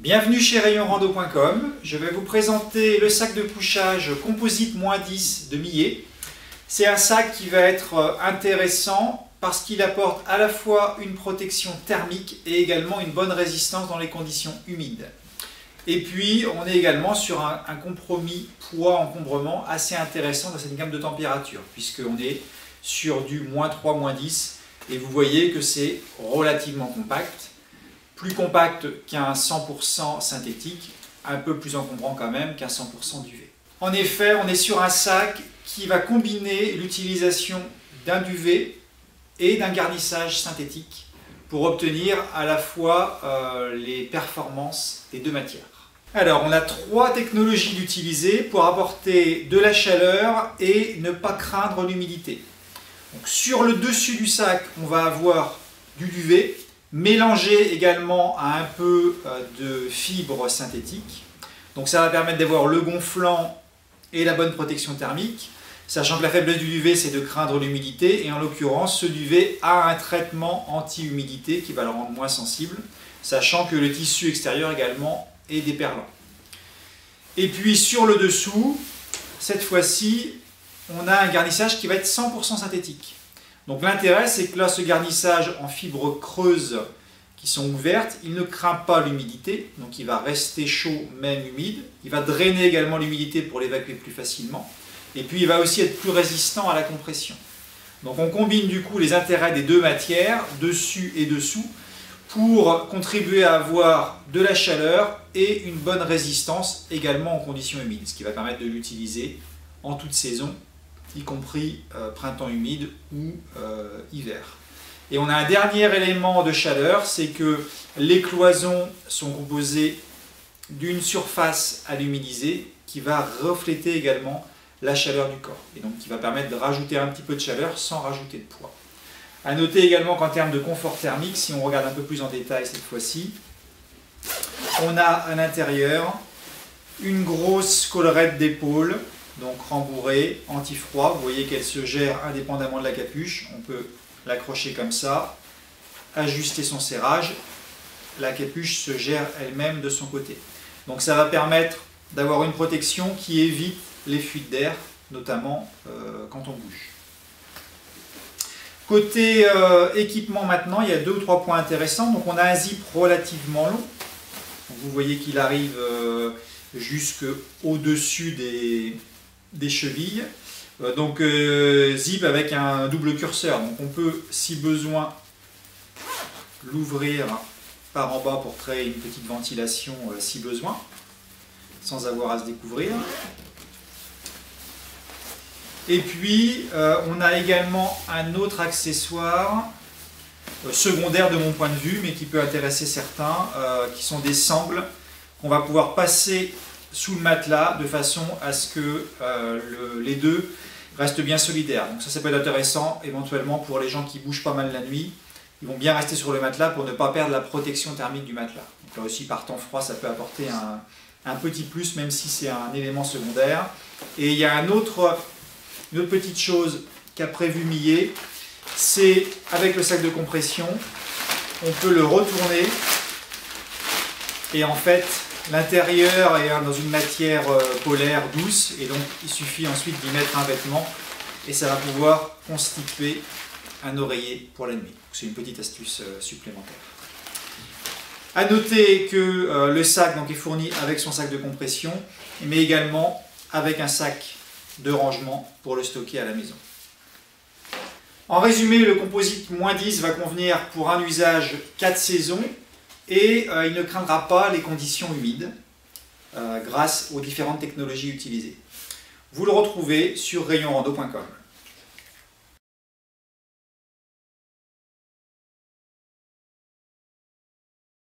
Bienvenue chez rayonrando.com. Je vais vous présenter le sac de couchage Composite 10 de Millet. C'est un sac qui va être intéressant parce qu'il apporte à la fois une protection thermique et également une bonne résistance dans les conditions humides. Et puis, on est également sur un, compromis poids-encombrement assez intéressant dans cette gamme de température, puisqu'on est sur du moins 3, moins 10, et vous voyez que c'est relativement compact, plus compact qu'un 100% synthétique, un peu plus encombrant quand même qu'un 100% duvet. En effet, on est sur un sac qui va combiner l'utilisation d'un duvet et d'un garnissage synthétique pour obtenir à la fois euh, les performances des deux matières. Alors, on a trois technologies d'utiliser pour apporter de la chaleur et ne pas craindre l'humidité. sur le dessus du sac, on va avoir du duvet, mélangé également à un peu euh, de fibres synthétiques. Donc ça va permettre d'avoir le gonflant et la bonne protection thermique. Sachant que la faiblesse du duvet, c'est de craindre l'humidité, et en l'occurrence, ce duvet a un traitement anti-humidité qui va le rendre moins sensible, sachant que le tissu extérieur également est déperlant. Et puis sur le dessous, cette fois-ci, on a un garnissage qui va être 100% synthétique. Donc l'intérêt, c'est que là, ce garnissage en fibres creuses qui sont ouvertes, il ne craint pas l'humidité, donc il va rester chaud même humide. Il va drainer également l'humidité pour l'évacuer plus facilement. Et puis il va aussi être plus résistant à la compression. Donc on combine du coup les intérêts des deux matières, dessus et dessous, pour contribuer à avoir de la chaleur et une bonne résistance également en conditions humides, ce qui va permettre de l'utiliser en toute saison, y compris euh, printemps humide ou euh, hiver. Et on a un dernier élément de chaleur, c'est que les cloisons sont composées d'une surface à qui va refléter également la chaleur du corps. Et donc qui va permettre de rajouter un petit peu de chaleur sans rajouter de poids. A noter également qu'en termes de confort thermique, si on regarde un peu plus en détail cette fois-ci, on a à l'intérieur une grosse collerette d'épaule, donc rembourrée, anti-froid. Vous voyez qu'elle se gère indépendamment de la capuche. On peut l'accrocher comme ça, ajuster son serrage. La capuche se gère elle-même de son côté. Donc ça va permettre d'avoir une protection qui évite les fuites d'air, notamment euh, quand on bouge. Côté euh, équipement maintenant, il y a deux ou trois points intéressants. Donc on a un zip relativement long. vous voyez qu'il arrive euh, jusque au-dessus des, des, chevilles. donc zip avec un double curseur. Donc on peut, si besoin, l'ouvrir par en bas pour créer une petite ventilation si besoin, sans avoir à se découvrir. Et puis, euh, on a également un autre accessoire euh, secondaire de mon point de vue, mais qui peut intéresser certains, euh, qui sont des sangles qu'on va pouvoir passer sous le matelas de façon à ce que les deux restent bien solidaires. Donc ça, ça peut être intéressant éventuellement pour les gens qui bougent pas mal la nuit. Ils vont bien rester sur le matelas pour ne pas perdre la protection thermique du matelas. Donc là aussi, par temps froid, ça peut apporter un, un petit plus, même si c'est un élément secondaire. Et il y a une autre petite chose qu'a prévu Millet, c'est avec le sac de compression, on peut le retourner et en fait l'intérieur est dans une matière euh, polaire douce et donc il suffit ensuite d'y mettre un vêtement et ça va pouvoir constituer un oreiller pour la nuit. C'est une petite astuce euh, supplémentaire. A noter que euh, le sac est fourni avec son sac de compression, mais également avec un sac de rangement pour le stocker à la maison. En résumé, le composite moins 10 va convenir pour un usage 4 saisons et euh, il ne craindra pas les conditions humides euh, grâce aux différentes technologies utilisées. Vous le retrouvez sur rayonrando.com.